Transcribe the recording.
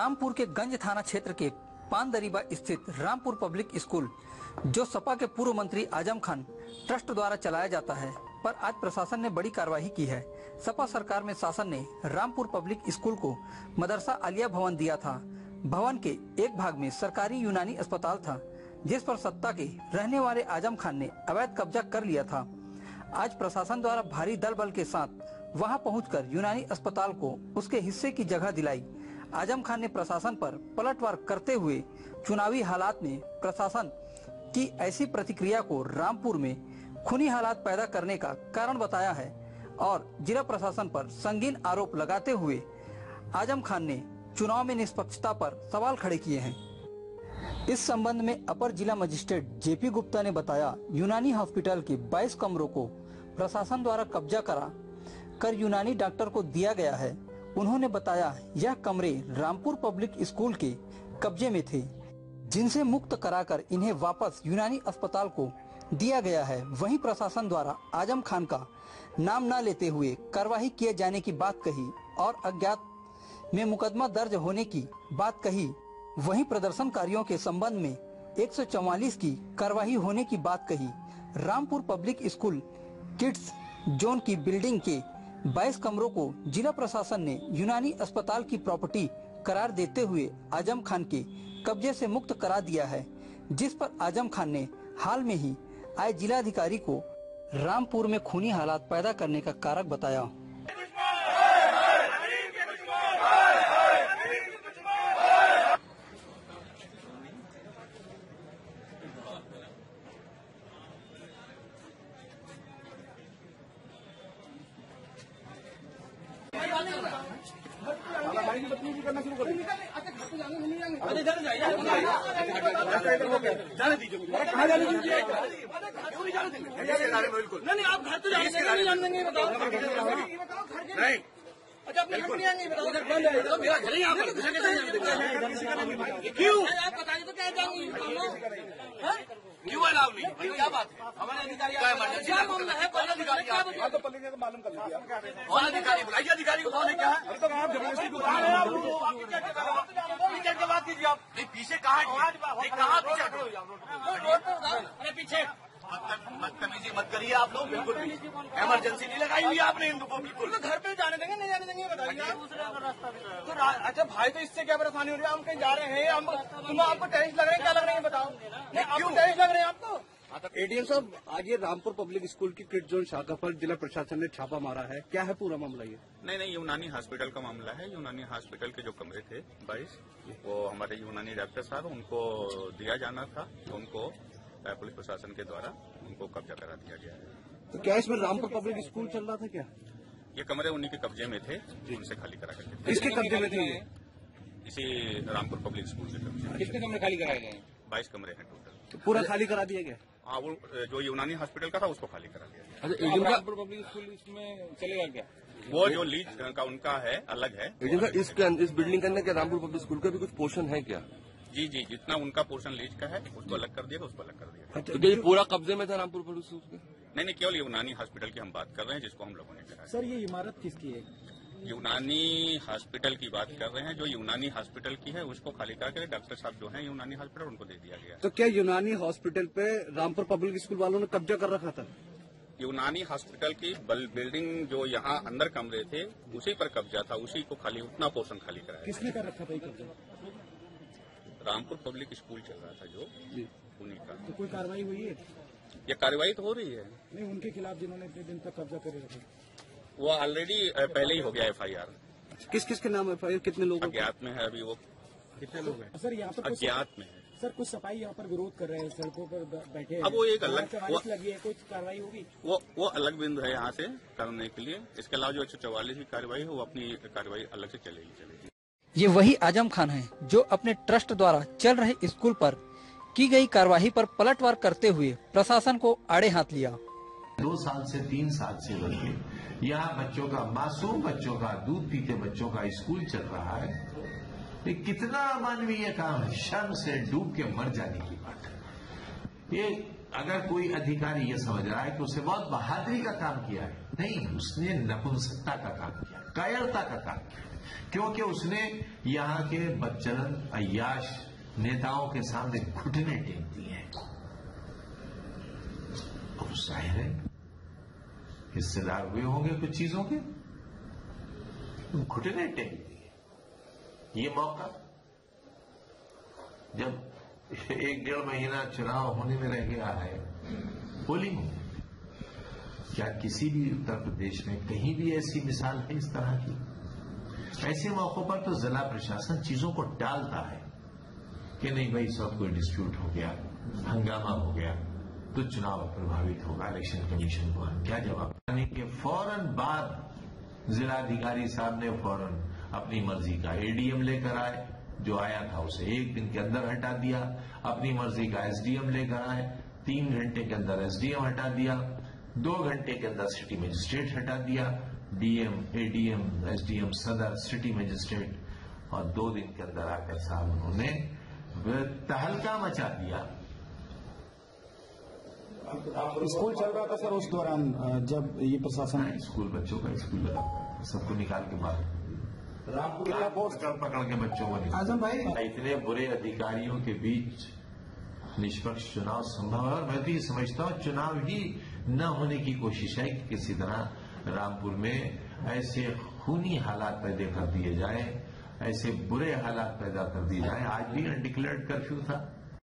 रामपुर के गंज थाना क्षेत्र के पानदरीबा स्थित रामपुर पब्लिक स्कूल, जो सपा के पूर्व मंत्री आज़म खान ट्रस्ट द्वारा चलाया जाता है, पर आज प्रशासन ने बड़ी कार्रवाई की है। सपा सरकार में शासन ने रामपुर पब्लिक स्कूल को मदरसा आलिया भवन दिया था। भवन के एक भाग में सरकारी यूनानी अस्पताल था, जिस पर सत्ता के रहने वाले आज़म खान ने अवैध कब्जा कर लिया था। आज प्रशासन द्वारा भारी दल बल के साथ वहाँ पहुंचकर यूनानी अस्पताल को उसके हिस्से की जगह दिलाई। आज़म खान ने प्रशासन पर पलटवार करते हुए चुनावी हालात में प्रशासन की ऐसी प्रतिक्रिया को रामपुर में खूनी हालात पैदा करने का कारण बताया है और जिला प्रशासन पर संगीन आरोप लगाते हुए आज़म खान ने चुनाव में निष्पक्षता पर सवाल खड़े किए हैं। इस संबंध में अपर जिला मजिस्ट्रेट जेपी गुप्ता ने बताया, यूनानी हॉस्पिटल के 22 कमरों को प्रशासन द्वारा कब्जा करा कर यूनानी डॉक्टर को दिया गया है। उन्होंने बताया, यह कमरे रामपुर पब्लिक स्कूल के कब्जे में थे, जिनसे मुक्त कराकर इन्हें वापस यूनानी अस्पताल को दिया गया है। वहीं प्रशासन द्वारा आज़म खान का नाम न लेते हुए कार्रवाई किए जाने की बात कही और अज्ञात में मुकदमा दर्ज होने की बात कही, वहीं प्रदर्शनकारियों के संबंध में 144 की कार्रवाई होने की बात कही। Rampur public school kids zone की बिल्डिंग के 22 कमरों को जिला प्रशासन ने यूनानी अस्पताल की प्रॉपर्टी करार देते हुए आज़म खान के कब्जे से मुक्त करा दिया है, जिस पर आज़म खान ने हाल में ही आए जिलाधिकारी को रामपुर में खूनी हालात पैदा करने का कारक बताया। जाने दीजिए कहाँ जाने दीजिए। क्यों नहीं जाने देंगे नहीं नहीं आप घर तो जाने देंगे नहीं जाने देंगे बताओ। नहीं। मेरा घर ही यहाँ पर घर कैसे जाने देंगे क्यों आप बताइए तो क्या जाएँगे क्यों अलाउ नहीं भाई क्या बात है हमारे अधिकारी क्या मामला है पहले अधिकारी क्या तो पल्ली ने तो मालूम कर लिया कौन अधिकारी बुलाइए अधिकारी को कौन है क्या है तो आप ज़बरदस्ती दुकान है आप टिकट के बात कीजिए आप नहीं पीछे कहाँ है नहीं, कहाँ पीछे अरे पीछे बदतमीजी मत करिए आप लोग बिल्कुल भी। इमरजेंसी नहीं लगाई हुई है आपने इन को बिल्कुल। घर पे जाने देंगे नहीं जाने देंगे बताइए तो अच्छा भाई तो इससे क्या परेशानी हो रही है? हम कहीं जा रहे हैं हम तुम आपको टेरिस लग रहे हैं? क्या लग रहे हैं बताओ। नहीं आपको टेरिस लग रहे हैं आपको? एडीएम साहब आज ये रामपुर पब्लिक स्कूल की किड जोन शाखा पर जिला प्रशासन ने छापा मारा है। क्या है पूरा मामला ये? नहीं नहीं यूनानी हॉस्पिटल का मामला है। यूनानी हॉस्पिटल के जो कमरे थे बाईस वो हमारे यूनानी डॉक्टर साहब उनको दिया जाना था। तो उनको पुलिस प्रशासन के द्वारा उनको कब्जा करा दिया गया है। तो क्या इसमें रामपुर पब्लिक स्कूल चल रहा था क्या? ये कमरे उन्हीं के कब्जे में थे उनसे खाली करा करके किसके कब्जे में थे ये? इसी रामपुर पब्लिक स्कूल के कब्जे कितने कमरे खाली कराए गए? बाईस कमरे हैं टोटल। तो पूरा खाली करा दिया गया? हाँ वो जो यूनानी हॉस्पिटल का था उसको खाली करा दिया गया। अच्छा रामपुर पब्लिक स्कूल इसमें चलेगा क्या? वो जो लीज का उनका है अलग है। इस बिल्डिंग के अंदर क्या रामपुर पब्लिक स्कूल का भी कुछ पोर्शन है क्या? जी जी जितना उनका पोर्शन लीज का है उसको अलग कर दिया उसको अलग कर दिया। तो ये पूरा कब्जे में था रामपुर पब्लिक स्कूल नहीं नहीं केवल यूनानी हॉस्पिटल की हम बात कर रहे हैं जिसको हम लोगों ने कहा सर ये इमारत किसकी है? यूनानी हॉस्पिटल की बात कर रहे हैं जो यूनानी हॉस्पिटल की है उसको खाली करके डॉक्टर साहब जो है यूनानी हॉस्पिटल उनको दे दिया गया तो क्या यूनानी हॉस्पिटल पे रामपुर पब्लिक स्कूल वालों ने कब्जा कर रखा था? यूनानी हॉस्पिटल की बल बिल्डिंग जो यहाँ अंदर कमरे थे उसी पर कब्जा था उसी को खाली उतना पोर्शन खाली कराया। किसने कर रखा था कब्जा? रामपुर पब्लिक स्कूल चल रहा था जो उन्हीं का। तो कोई कार्रवाई हुई है? ये कार्रवाई तो हो रही है। नहीं उनके खिलाफ जिन्होंने इतने दिन तक कब्जा करे रखा। वो ऑलरेडी पहले ही हो गया एफआईआर किस किस के नाम है कितने लोगों अज्ञात में है अभी वो। कितने लोग हैं? सर यहाँ पर अज्ञात में है। सर कुछ सफ़ाई यहाँ पर विरोध कर रहे हैं सड़कों पर बैठे हैं। अब वो एक अलग- वो- लगी है कुछ कार्रवाई होगी? वो वो अलग बिंदु है यहाँ से करने के लिए। इसके अलावा जो एक सौ चौवालीस की कार्रवाई है वो अपनी कार्रवाई अलग से चलेगी चलेगी। ये वही आज़म खान हैं जो अपने ट्रस्ट द्वारा चल रहे स्कूल पर की गई कार्यवाही पर पलटवार करते हुए प्रशासन को आड़े हाथ लिया। दो साल से तीन साल से बल्कि यहाँ बच्चों का, मासूम बच्चों का, दूध पीते बच्चों का स्कूल चल रहा है। ये कितना अमानवीय काम है। शर्म से डूब के मर जाने की बात है। ये अगर कोई अधिकारी ये समझ रहा है कि उसने बहुत बहादुरी का काम किया है, नहीं, उसने नपुंसकता का काम किया कायरता का काम किया क्योंकि उसने यहाँ के बच्चन अयाश नेताओं के सामने घुटने टेक दिए हैं। अब ज़ाहिर है, हिस्सेदार हुए होंगे कुछ चीज़ों के। घुटने टेक दिए ये मौका, जब एक डेढ़ महीना चुनाव होने में रह गया है। पोलिंग क्या किसी भी उत्तर प्रदेश में कहीं भी ऐसी मिसाल है इस तरह की? ऐसे मौकों पर तो जिला प्रशासन चीज़ों को टालता है कि नहीं भाई, सब कोई डिस्प्यूट हो गया, हंगामा हो गया तो चुनाव प्रभावित होगा इलेक्शन कमीशन को हम क्या जवाब यानी कि फ़ौरन बाद जिलाधिकारी साहब ने फ़ौरन अपनी मर्ज़ी का एडीएम लेकर आए। जो आया था उसे एक दिन के अंदर हटा दिया। अपनी मर्ज़ी का एसडीएम लेकर आए। तीन घंटे के अंदर एसडीएम हटा दिया। दो घंटे के अंदर सिटी मजिस्ट्रेट हटा दिया। डीएम एडीएम एसडीएम सदर सिटी मजिस्ट्रेट। और दो दिन के अंदर आकर साहब उन्होंने तहलका मचा दिया। स्कूल चल रहा था सर उस दौरान जब ये प्रशासन स्कूल बच्चों का स्कूल लगा सबको निकाल के मार। कितना पकड़ पकड़ के बच्चों को आज़म भाई। इतने बुरे अधिकारियों के बीच निष्पक्ष चुनाव संभव है और मैं तो ये समझता हूँ चुनाव ही न होने की कोशिश है कि किसी तरह रामपुर में ऐसे खूनी हालात पैदा कर दिए जाए ऐसे बुरे हालात पैदा कर दिए जाए। आज भी अनडिक्लेयर्ड कर्फ्यू था।